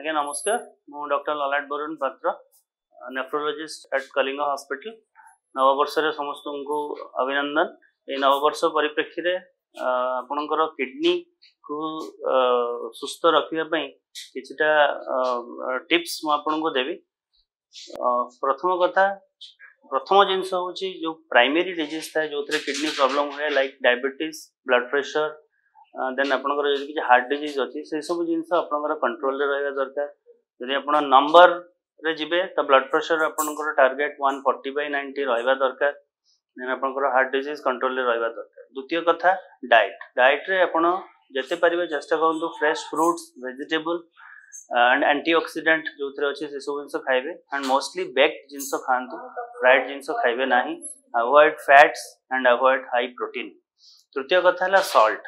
ଆଜ୍ଞା ନମସ୍କାର ମୁଁ doctor Lalat Barun Patra nephrologist at Kalinga hospital ନବବର୍ଷରେ ସମସ୍ତଙ୍କୁ ଅଭିନନ୍ଦନ ଏଇ ନବବର୍ଷ ପରିପ୍ରେକ୍ଷୀରେ ଆପଣଙ୍କର କିଡ଼ନୀକୁ ସୁସ୍ଥ ରଖିବା ପାଇଁ କିଛିଟା ଟିପ୍ସ ମୁଁ ଆପଣଙ୍କୁ ଦେବି ପ୍ରଥମ କଥା ପ୍ରଥମ ଜିନିଷ ହେଉଛି ଯେଉଁ ପ୍ରାଇମେରୀ ଡିଜିଜ୍ ଥାଏ ଯେଉଁଥିରେ କିଡ଼ନୀ ପ୍ରୋବ୍ଲେମ୍ ହୁଏ like diabetes blood pressure then आपर कि हार्ट डिजिज अच्छी से सब जिन आप कंट्रोल रहा दरकार जदि आप नंबर रे जी तो ब्लड प्रेसर आप target one forty by ninety रहा दरकार देन आप हार्ट डिजिज कंट्रोल रहा दरकार द्वितीय कथ डाएट डाएट्रे आपत पारे चेस्टा करूँ fresh fruits vegetables and antioxidant जो थे अच्छे से सब जिन खाइए एंड मोस्टली बेक्ड जिन खातु फ्राइड जिन खाइबे ना avoid fats and avoid high protein तृतीय कथा है सल्ट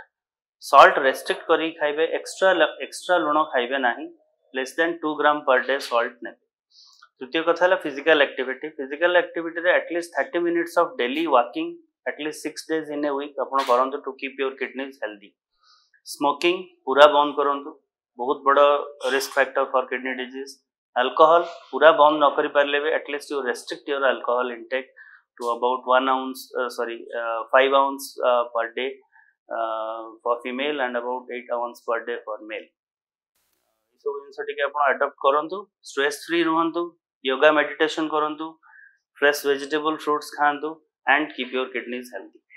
सल्ट रेस्ट्रिक्ट कर खाइबे एक्सट्रा एक्सट्रा लुण खाइबे ना less they to gram per day Salt ने तृतीय कथा है physical activity physical activity at least thirty minutes of daily walking at least six days in a week आप करूँ to keep your kidneys healthy smoking पूरा बंद करूँ बहुत बड़ risk factor for kidney disease alcohol पूरा बंद न पारे भी at least you restrict your alcohol intake to about one ounce sorry five ounce per day for female and about 8 hours per day for male ଏସବୁ ଜିନିଷ ଟିକେ ଆପଣ adapt କରନ୍ତୁ ଷ୍ଟ୍ରେସ୍ ଫ୍ରି ରୁହନ୍ତୁ ୟୋଗା ମେଡିଟେସନ୍ କରନ୍ତୁ ଫ୍ରେଶ୍ ଭେଜିଟେବଲ୍ ଫ୍ରୁଟ୍ସ ଖାଆନ୍ତୁ and keep your kidneys healthy